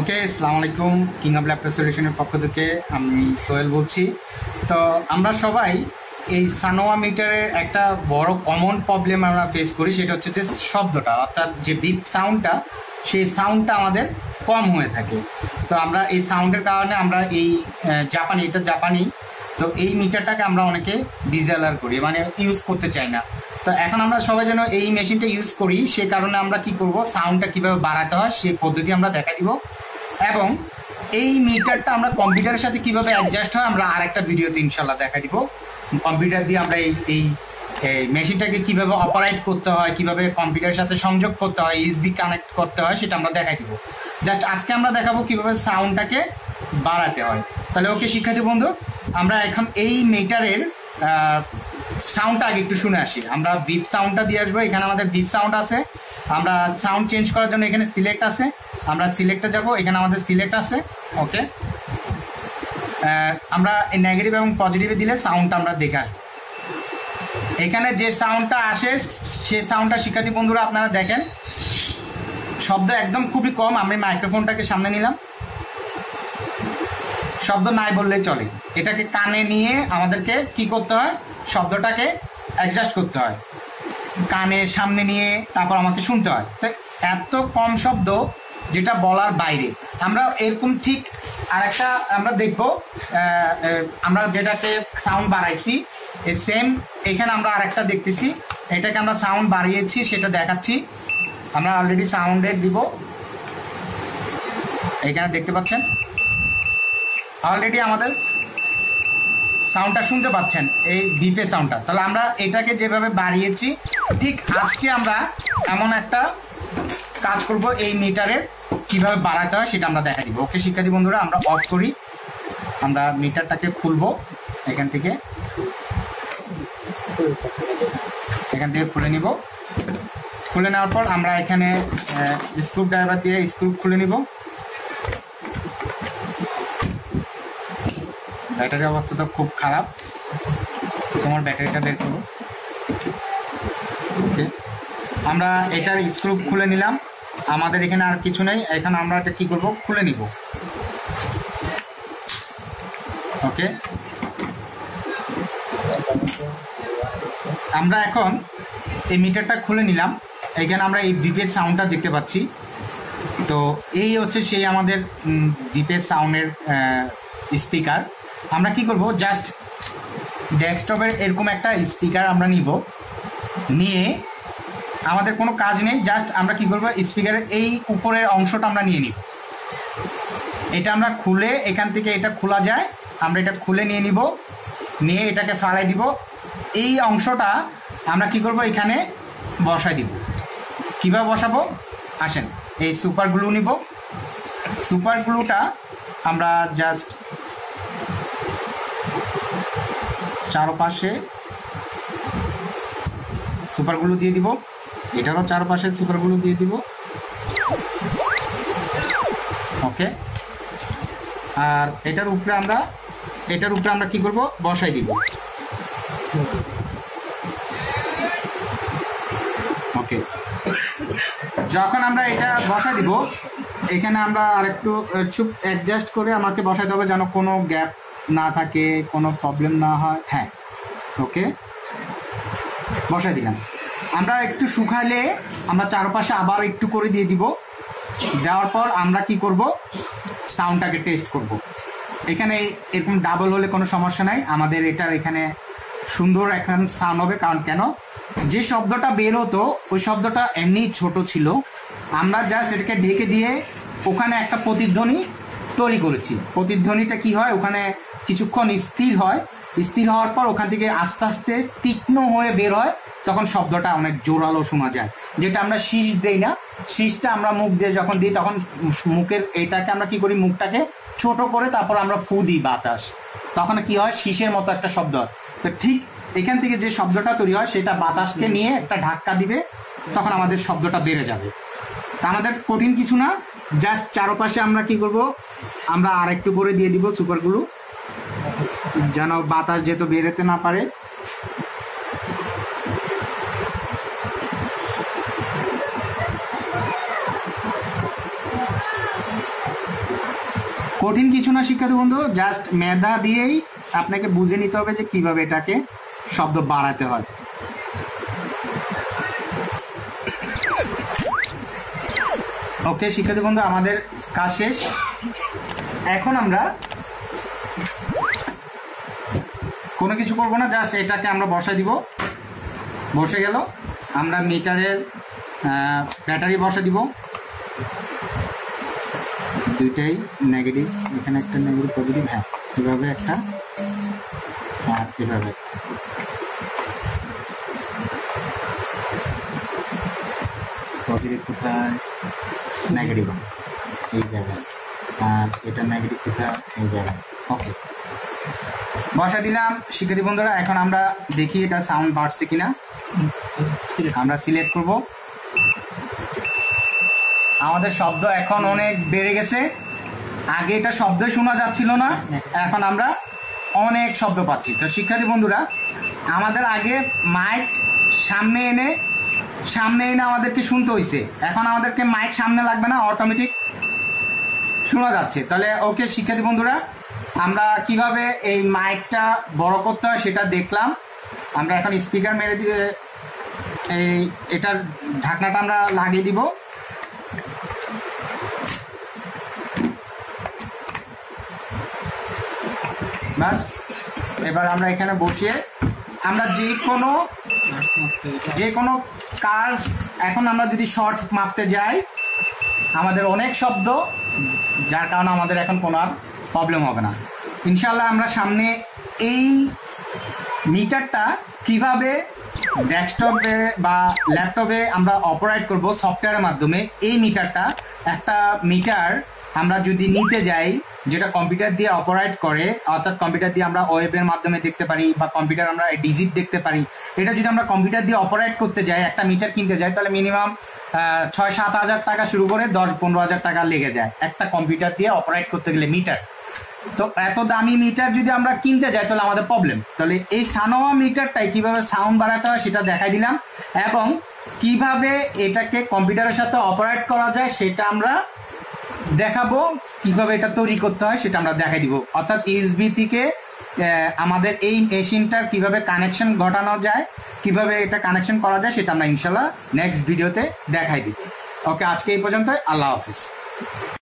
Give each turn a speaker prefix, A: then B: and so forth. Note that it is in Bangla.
A: ওকে আসসালামু আলাইকুম। কিং অফ ল্যাপটপ সলিউশনের পক্ষ থেকে আমি সোহেল বলছি। তো আমরা সবাই এই সানোয়া মিটারের একটা বড় কমন প্রবলেম আমরা ফেস করি, সেটা হচ্ছে যে শব্দটা, অর্থাৎ যে বিপ সাউন্ডটা সেই সাউন্ডটা আমাদের কম হয়ে থাকে। তো আমরা এই সাউন্ডের কারণে আমরা এই জাপানি, এটা জাপানি, তো এই মিটারটাকে আমরা অনেকে ডিজালার করি মানে ইউজ করতে চাই না। তো এখন আমরা সবাই যেন এই মেশিনটা ইউজ করি, সে কারণে আমরা কি করব সাউন্ডটা কীভাবে বাড়াতে হয় সেই পদ্ধতি আমরা দেখা দিব। এবং এই মিটারটা আমরা কম্পিউটারের সাথে কীভাবে অ্যাডজাস্ট হয়, আমরা আরেকটা ভিডিওতে ইনশাল্লাহ দেখা দিব। কম্পিউটার দিয়ে আমরা এই এই মেশিনটাকে কীভাবে অপারেট করতে হয়, কীভাবে কম্পিউটারের সাথে সংযোগ করতে হয় ইউএসবি কানেক্ট করতে হয়, সেটা আমরা দেখাই দিব। জাস্ট আজকে আমরা দেখাবো কীভাবে সাউন্ডটাকে বাড়াতে হয়। তাহলে ওকে শিক্ষার্থী বন্ধু, আমরা এখন এই মিটারের সাউন্ডটা আগে একটু শুনে আসি। আমরা বিপ সাউন্ডটা দিয়ে আসব। এখানে আমাদের বিপ সাউন্ড আছে। আমরা সাউন্ড চেঞ্জ করার জন্য এখানে সিলেক্ট আছে। আমরা সিলেক্টে যাব, এখানে আমাদের সিলেক্ট আছে ওকে আমরা নেগেটিভ এবং পজিটিভে দিলে সাউন্ডটা আমরা দেখে আসব। এখানে যে সাউন্ডটা আসে, সে সাউন্ডটা শিক্ষার্থী বন্ধুরা আপনারা দেখেন। শব্দ একদম খুবই কম, আমি মাইক্রোফোনটাকে সামনে নিলাম। শব্দ নাই বললেই চলে। এটাকে কানে নিয়ে আমাদেরকে কি করতে হয়? শব্দটাকে অ্যাডজাস্ট করতে হয়। কানে সামনে নিয়ে তারপর আমাকে শুনতে হয়। তো এত কম শব্দ যেটা বলার বাইরে। আমরা এরকম ঠিক আরেকটা আমরা দেখব আমরা যেটাকে সাউন্ড বাড়াইছি সেম এখানে আমরা আরেকটা দেখতেছি। এটাকে আমরা সাউন্ড বাড়িয়েছি, সেটা দেখাচ্ছি। আমরা অলরেডি সাউন্ডে দিব। এখানে দেখতে পাচ্ছেন? অলরেডি আমাদের সাউন্ডটা শুনতে পাচ্ছেন, এই বিপে সাউন্ডটা তাহলে আমরা এটাকে যেভাবে বাড়িয়েছি, ঠিক আজকে আমরা এমন একটা কাজ করব এই মিটারের কীভাবে বাড়াতে হয় সেটা আমরা দেখা দিব। ওকে শিক্ষার্থী বন্ধুরা, আমরা অফ করি। আমরা মিটারটাকে খুলবো এখান থেকে। এখান থেকে খুলে নিব। খুলে নেওয়ার পর আমরা এখানে স্ক্রু ড্রাইভার দিয়ে স্ক্রু খুলে নিব। ব্যাটারির অবস্থা তো খুব খারাপ। তোমার ব্যাটারিটা বের করো। ওকে আমরা এটার স্ক্রু খুলে নিলাম। আমাদের এখানে আর কিছু নেই। এখন আমরা এটা কি করব? খুলে নিব। ওকে আমরা এখন এই মিটারটা খুলে নিলাম। এখানে আমরা এই বিপের সাউন্ডটা দেখতে পাচ্ছি। তো এই হচ্ছে সেই আমাদের বিপের সাউন্ডের স্পিকার আমরা কি করব? জাস্ট ডেস্কটপের এরকম একটা স্পিকার আমরা নিব। নিয়ে আমাদের কোনো কাজ নেই জাস্ট আমরা কি করব স্পিকারের এই উপরের অংশটা আমরা নিয়ে নিব। এটা আমরা খুলে এখান থেকে এটা খোলা যায়, আমরা এটা খুলে নিয়ে নিব, নিয়ে এটাকে ফালাই দিব। এই অংশটা আমরা কি করব, এখানে বসাই দিব। কীভাবে বসাবো? আসেন, এই সুপার গ্লু নিব। সুপার গ্লুটা আমরা জাস্ট চারপাশে সুপার গ্লু দিয়ে দিব। এটারও চারপাশে সুপারগুলো দিয়ে দিব। ওকে আর এটার উপরে আমরা, এটার উপরে আমরা কি করব? বসাই দিব। ওকে যখন আমরা এটা বসাই দিব, এখানে আমরা আরেকটু চুপ অ্যাডজাস্ট করে আমাকে বসাইতে হবে যেন কোনো গ্যাপ না থাকে, কোনো প্রবলেম না হয়। হ্যাঁ. ওকে বসাই দিলাম। আমরা একটু শুকালে আমরা চারপাশে আবার একটু করে দিয়ে দিব। দেওয়ার পর আমরা কি করব? সাউন্ডটাকে টেস্ট করব। এখানে এরকম ডাবল হলে কোনো সমস্যা নাই। আমাদের এটার এখানে সুন্দর এখন সাউন্ড হবে। কারণ কেন? যে শব্দটা বের হতো, ওই শব্দটা এমনি ছোট ছিল। আমরা জাস্ট এটাকে ঢেকে দিয়ে ওখানে একটা প্রতিধ্বনি তৈরি করেছি। প্রতিধ্বনিটা কি হয়? ওখানে কিছুক্ষণ স্থির হয়। স্থির হওয়ার পর ওখান থেকে আস্তে আস্তে তীক্ষ্ণ হয়ে বের হয়। তখন শব্দটা অনেক জোরালো শোনা যায়। যেটা আমরা শীষ দেই না শীষটা আমরা মুখ দিয়ে যখন দিই তখন মুখের এটাকে আমরা কি করি? মুখটাকে ছোট করে তারপর আমরা ফু দিই বাতাস। তখন কি হয়? শীষের মতো একটা শব্দ। হয় তো ঠিক এখান থেকে যে শব্দটা তৈরি হয় সেটা বাতাসকে নিয়ে একটা ধাক্কা দিবে তখন আমাদের শব্দটা বেড়ে যাবে। তা আমাদের কঠিন কিছু না জাস্ট চারপাশে আমরা কি করব? আমরা আর একটু করে দিয়ে দিব সুপারগুলো যেন বাতাস যেহেতু বেরোতে না পারে কঠিন কিছু না, শিক্ষার্থী বন্ধু। জাস্ট মেধা দিয়েই আপনাকে বুঝে নিতে হবে যে কীভাবে এটাকে শব্দ বাড়াতে হয়। ওকে শিক্ষার্থী বন্ধু, আমাদের কাজ শেষ। এখন আমরা কোনো কিছু করব না জাস্ট এটাকে আমরা বসাই দিব। বসে গেল। আমরা মিটারের ব্যাটারি বসা দিব। দুইটাই নেগেটিভ এখানে একটা নেগেটিভ পজিটিভ হ্যাঁ এভাবে একটা আর এভাবে। পজিটিভ কোথায়? নেগেটিভ এই জায়গায়। আর এটা নেগেটিভ কোথায়? এই জায়গায়। ওকে বসা দিলাম শিক্ষার্থী বন্ধুরা এখন আমরা দেখি এটা সাউন্ড বাড়ছে কিনা। আমরা সিলেক্ট করব। আমাদের শব্দ এখন অনেক বেড়ে গেছে। আগে এটা শব্দ শোনা যাচ্ছিল না, এখন আমরা অনেক শব্দ পাচ্ছি। তো শিক্ষার্থী বন্ধুরা, আমাদের আগে মাইক সামনে এনে সামনে এনে আমাদেরকে শুনতে হয়েছে এখন আমাদেরকে মাইক সামনে লাগবে না অটোমেটিক শোনা যাচ্ছে। তাহলে ওকে শিক্ষার্থী বন্ধুরা, আমরা কীভাবে এই মাইকটা বড় করতে হয় সেটা দেখলাম। আমরা এখন স্পিকার মেরে দিয়ে এই, এটার ঢাকনাটা আমরা লাগিয়ে দিব। বাস। এবার আমরা এখানে বসিয়ে আমরা যে কোনো যে কোনো কাজ এখন আমরা যদি শর্ট মাপতে যাই, আমাদের অনেক শব্দ, যার কারণে আমাদের এখন কোনো আর প্রবলেম হবে না। ইনশাল্লাহ আমরা সামনে এই মিটারটা কীভাবে ডেস্কটপে বা ল্যাপটপে আমরা অপারেট করব সফটওয়্যারের মাধ্যমে এই মিটারটা একটা মিটার আমরা যদি নিতে যাই, যেটা কম্পিউটার দিয়ে অপারেট করে, অর্থাৎ কম্পিউটার দিয়ে আমরা ওয়েবের মাধ্যমে দেখতে পারি বা কম্পিউটার আমরা ডিজিট দেখতে পারি, এটা যদি আমরা কম্পিউটার দিয়ে অপারেট করতে যাই, একটা মিটার কিনতে যাই, তাহলে মিনিমাম ছয় সাত হাজার টাকা শুরু করে দশ পনেরো হাজার টাকা লেগে যায় একটা কম্পিউটার দিয়ে অপারেট করতে গেলে মিটার তো এত দামি মিটার যদি আমরা কিনতে যাই, তাহলে আমাদের প্রবলেম তাহলে এই সানোয়া মিটারটাই কীভাবে সাউন্ড বাড়াতে হয় সেটা দেখাই দিলাম এবং কীভাবে এটাকে কম্পিউটারের সাথে অপারেট করা যায়, সেটা আমরা দেখাবো কীভাবে এটা তৈরি করতে হয়, সেটা আমরা দেখাই দিব। অর্থাৎ ইউএসবি থেকে আমাদের এই মেশিনটার কীভাবে কানেকশন ঘটানো যায়, কীভাবে এটা কানেকশন করা যায়, সেটা আমরা ইনশাল্লাহ নেক্সট ভিডিওতে দেখাই দিব। ওকে আজকে এই পর্যন্ত আল্লাহ হাফিজ।